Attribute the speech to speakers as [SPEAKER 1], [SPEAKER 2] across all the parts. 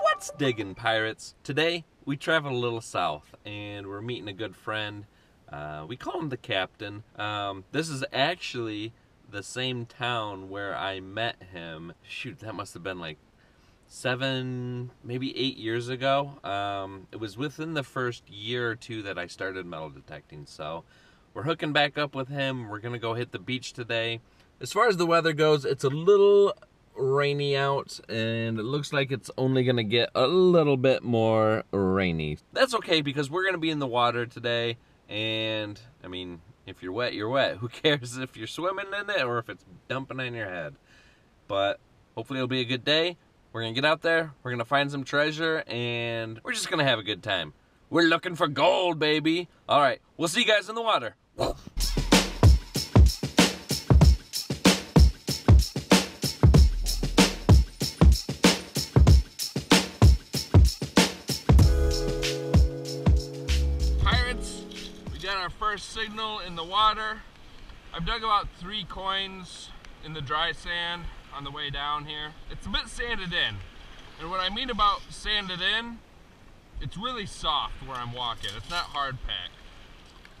[SPEAKER 1] What's digging, pirates? Today we travel a little south and we're meeting a good friend. Uh, we call him the captain. Um, this is actually the same town where I met him. Shoot, that must have been like seven, maybe eight years ago. Um, it was within the first year or two that I started metal detecting. So we're hooking back up with him. We're gonna go hit the beach today. As far as the weather goes, it's a little rainy out and it looks like it's only gonna get a little bit more rainy. That's okay because we're gonna be in the water today and I mean if you're wet, you're wet. Who cares if you're swimming in it or if it's dumping on your head? But hopefully it'll be a good day. We're gonna get out there, we're gonna find some treasure, and we're just gonna have a good time. We're looking for gold, baby. All right, we'll see you guys in the water. First signal in the water. I've dug about three coins in the dry sand on the way down here. It's a bit sanded in. And what I mean about sanded in, it's really soft where I'm walking. It's not hard pack.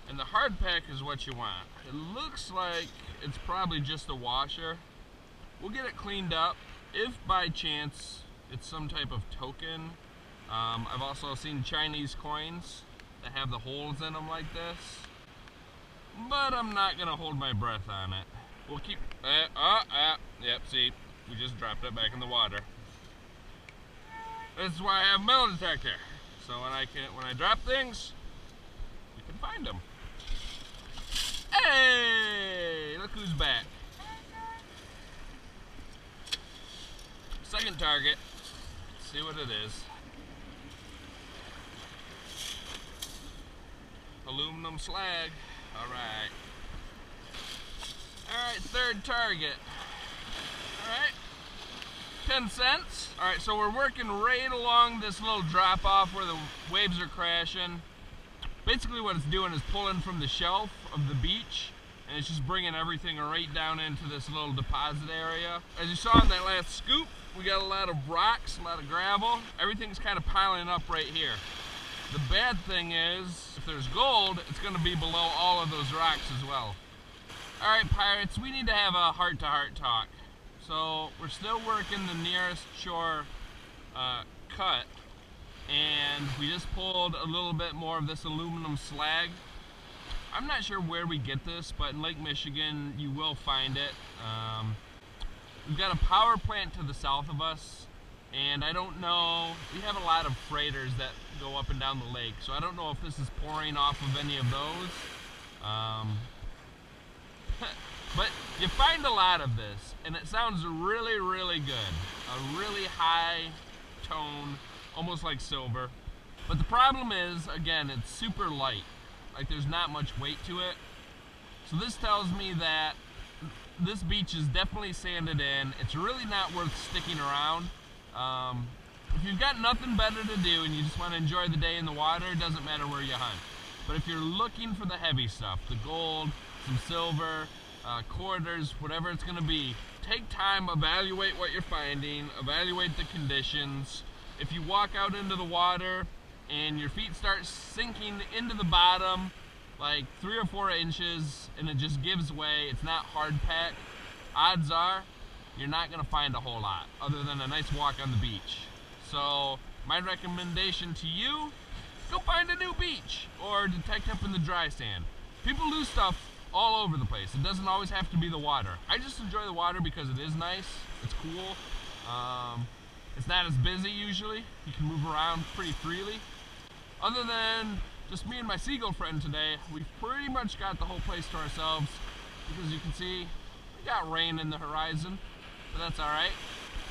[SPEAKER 1] And the hard pack is what you want. It looks like it's probably just a washer. We'll get it cleaned up. If by chance it's some type of token, um, I've also seen Chinese coins that have the holes in them like this. But I'm not gonna hold my breath on it. We'll keep, uh, uh, uh, yep, see, we just dropped it back in the water. This is why I have a metal detector. So when I can, when I drop things, you can find them. Hey, look who's back. Second target. Let's see what it is. Aluminum slag. All right. All right, third target. All right. 10 cents. All right, so we're working right along this little drop off where the waves are crashing. Basically what it's doing is pulling from the shelf of the beach and it's just bringing everything right down into this little deposit area. As you saw in that last scoop, we got a lot of rocks, a lot of gravel. Everything's kind of piling up right here. The bad thing is, if there's gold, it's gonna be below all of those rocks as well. All right, pirates, we need to have a heart-to-heart -heart talk. So we're still working the nearest shore uh, cut and we just pulled a little bit more of this aluminum slag. I'm not sure where we get this, but in Lake Michigan you will find it. Um, we've got a power plant to the south of us and I don't know, we have a lot of freighters that go up and down the lake, so I don't know if this is pouring off of any of those. Um, but you find a lot of this, and it sounds really, really good. A really high tone, almost like silver. But the problem is, again, it's super light. Like there's not much weight to it. So this tells me that this beach is definitely sanded in. It's really not worth sticking around. Um, if you've got nothing better to do and you just want to enjoy the day in the water, it doesn't matter where you hunt. But if you're looking for the heavy stuff, the gold, some silver, uh, quarters, whatever it's going to be, take time, evaluate what you're finding, evaluate the conditions. If you walk out into the water and your feet start sinking into the bottom, like three or four inches, and it just gives way, it's not hard pack, odds are you're not going to find a whole lot other than a nice walk on the beach. So my recommendation to you, go find a new beach or detect up in the dry sand. People lose stuff all over the place. It doesn't always have to be the water. I just enjoy the water because it is nice, it's cool. Um, it's not as busy usually. You can move around pretty freely. Other than just me and my seagull friend today, we've pretty much got the whole place to ourselves because you can see we got rain in the horizon but that's all right.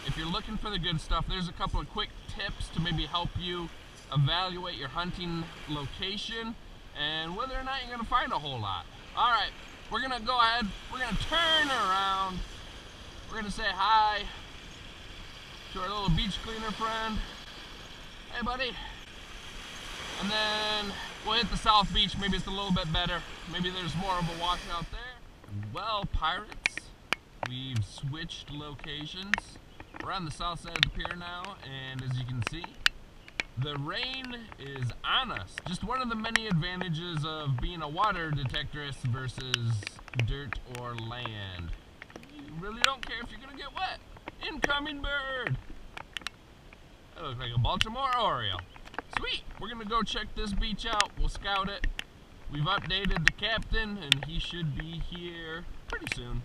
[SPEAKER 1] If you're looking for the good stuff, there's a couple of quick tips to maybe help you evaluate your hunting location and whether or not you're gonna find a whole lot. All right, we're gonna go ahead, we're gonna turn around, we're gonna say hi to our little beach cleaner friend. Hey buddy. And then we'll hit the south beach, maybe it's a little bit better. Maybe there's more of a washout there. Well, pirates, We've switched locations. We're on the south side of the pier now, and as you can see, the rain is on us. Just one of the many advantages of being a water detectorist versus dirt or land. You really don't care if you're gonna get wet. Incoming bird! That looks like a Baltimore Oriole. Sweet! We're gonna go check this beach out. We'll scout it. We've updated the captain, and he should be here pretty soon.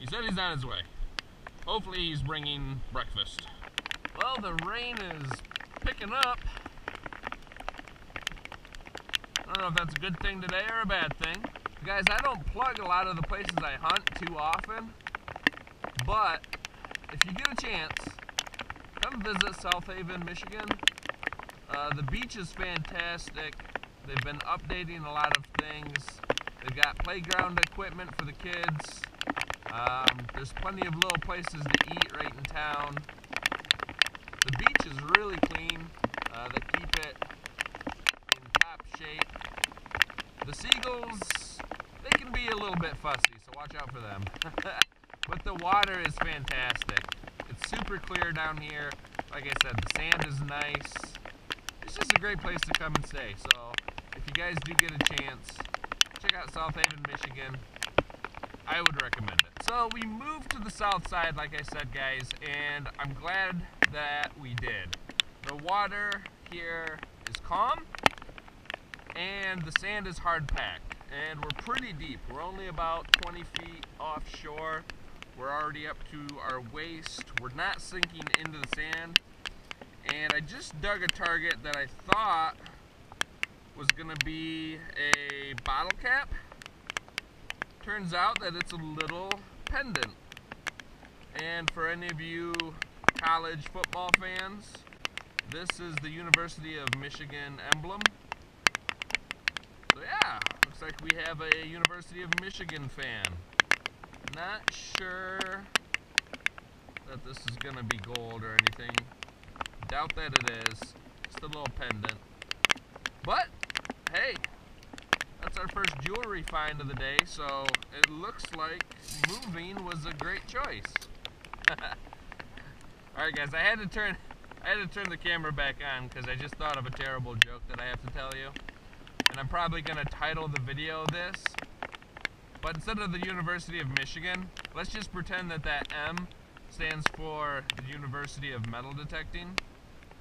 [SPEAKER 1] He said he's on his way. Hopefully he's bringing breakfast. Well, the rain is picking up. I don't know if that's a good thing today or a bad thing. Guys, I don't plug a lot of the places I hunt too often, but if you get a chance, come visit South Haven, Michigan. Uh, the beach is fantastic. They've been updating a lot of things. They've got playground equipment for the kids. Um, there's plenty of little places to eat right in town. The beach is really clean. Uh, they keep it in top shape. The seagulls, they can be a little bit fussy, so watch out for them. but the water is fantastic. It's super clear down here. Like I said, the sand is nice. It's just a great place to come and stay. So if you guys do get a chance, check out South Haven, Michigan. I would recommend it. So we moved to the south side, like I said, guys, and I'm glad that we did. The water here is calm, and the sand is hard packed, and we're pretty deep. We're only about 20 feet offshore. We're already up to our waist. We're not sinking into the sand. And I just dug a target that I thought was gonna be a bottle cap. Turns out that it's a little pendant. And for any of you college football fans, this is the University of Michigan emblem. So yeah, looks like we have a University of Michigan fan. Not sure that this is going to be gold or anything. Doubt that it is. Just a little pendant. But, hey, that's our first jewelry find of the day, so it looks like moving was a great choice. Alright guys, I had to turn I had to turn the camera back on because I just thought of a terrible joke that I have to tell you. And I'm probably going to title the video this. But instead of the University of Michigan, let's just pretend that that M stands for the University of Metal Detecting.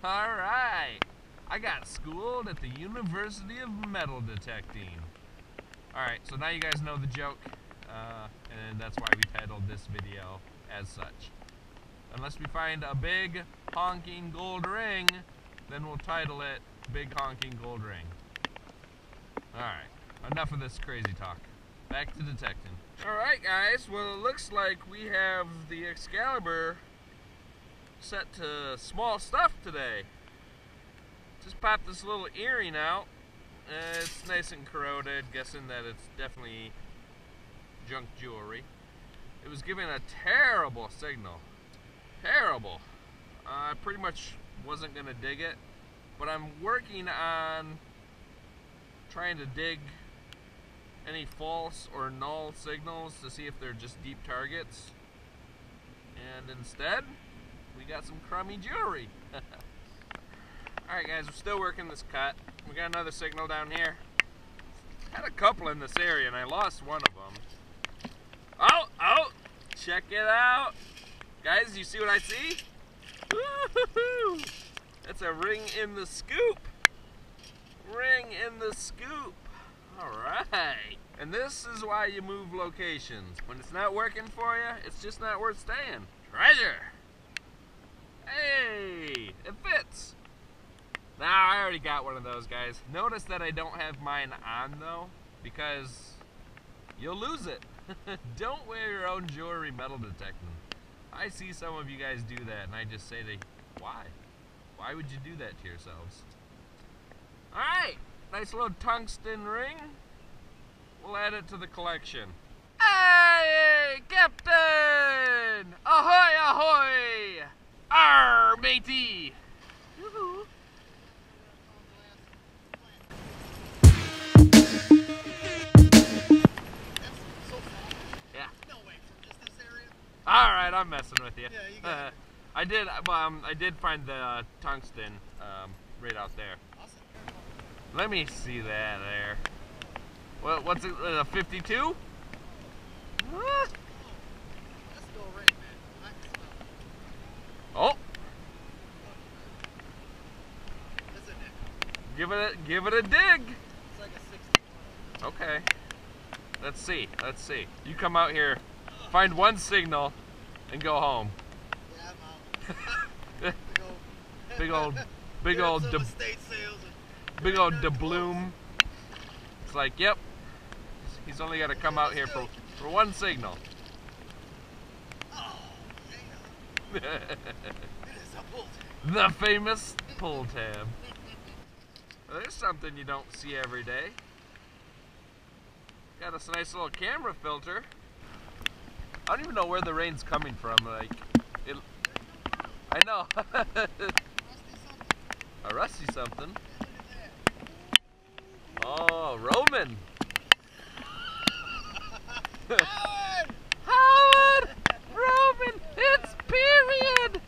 [SPEAKER 1] Alright! I got schooled at the University of Metal Detecting. Alright, so now you guys know the joke, uh, and that's why we titled this video as such. Unless we find a big honking gold ring, then we'll title it Big Honking Gold Ring. Alright, enough of this crazy talk. Back to detecting. Alright guys, well it looks like we have the Excalibur set to small stuff today. Just pop this little earring out uh, it's nice and corroded, guessing that it's definitely junk jewelry. It was giving a terrible signal. Terrible. Uh, I pretty much wasn't going to dig it, but I'm working on trying to dig any false or null signals to see if they're just deep targets. And instead, we got some crummy jewelry. Alright guys, we're still working this cut. We got another signal down here. Had a couple in this area and I lost one of them. Oh, oh, check it out. Guys, you see what I see? That's a ring in the scoop. Ring in the scoop. All right. And this is why you move locations. When it's not working for you, it's just not worth staying. Treasure. Hey, it fits. Now I already got one of those guys. Notice that I don't have mine on though, because you'll lose it. don't wear your own jewelry metal detecting. I see some of you guys do that and I just say to why? Why would you do that to yourselves? Alright, nice little tungsten ring. We'll add it to the collection. Hey, Captain! Ahoy, ahoy! Arr, matey! Alright, I'm messing with you.
[SPEAKER 2] Yeah, you got
[SPEAKER 1] I did. Um, I did find the uh, tungsten um, right out there. Let me see that there. What, what's it? A 52? Huh? Oh, give it a, give it a dig. Okay. Let's see. Let's see. You come out here, find one signal, and go home. Big old, big old, big old doubloon. It's like, yep. He's only got to come out here for for one signal. Oh, the famous pull tab. There's something you don't see every day. Got a nice little camera filter. I don't even know where the rain's coming from. Like, it. I know. a rusty something. Oh, Roman. Howard! Howard! Roman! It's period!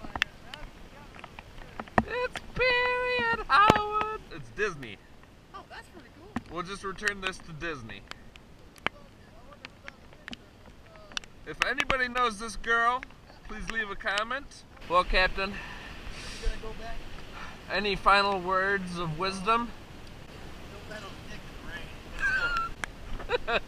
[SPEAKER 1] It's period, Howard! It's Disney.
[SPEAKER 2] Oh, that's pretty cool.
[SPEAKER 1] We'll just return this to Disney. If anybody knows this girl, please leave a comment. Well, Captain,
[SPEAKER 2] go
[SPEAKER 1] any final words of wisdom?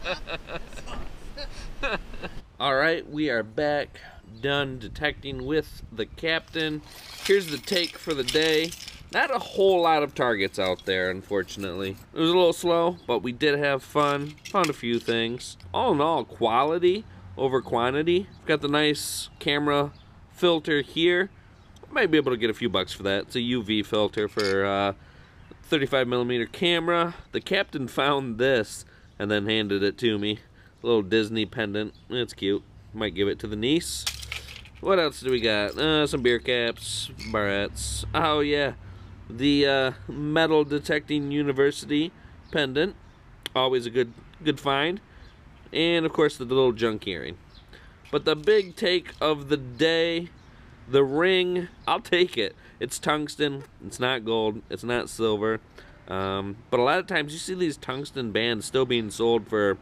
[SPEAKER 1] All right, we are back, done detecting with the captain. Here's the take for the day. Not a whole lot of targets out there, unfortunately. It was a little slow, but we did have fun. Found a few things. All in all, quality over quantity. We've got the nice camera filter here. I Might be able to get a few bucks for that. It's a UV filter for uh, 35 millimeter camera. The captain found this and then handed it to me. A little Disney pendant. It's cute. Might give it to the niece. What else do we got? Uh, some beer caps, barrettes. Oh yeah, the uh, metal detecting university pendant. Always a good good find. And of course the little junk earring. But the big take of the day, the ring. I'll take it. It's tungsten. It's not gold. It's not silver. Um, but a lot of times you see these tungsten bands still being sold for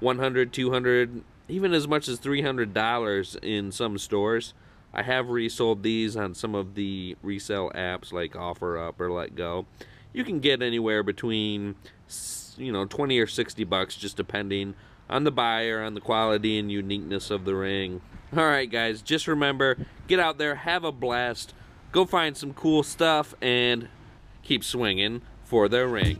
[SPEAKER 1] 100 200 even as much as $300 in some stores i have resold these on some of the resale apps like offerup or letgo you can get anywhere between you know 20 or 60 bucks just depending on the buyer on the quality and uniqueness of the ring. All right guys just remember get out there have a blast go find some cool stuff and keep swinging for the ring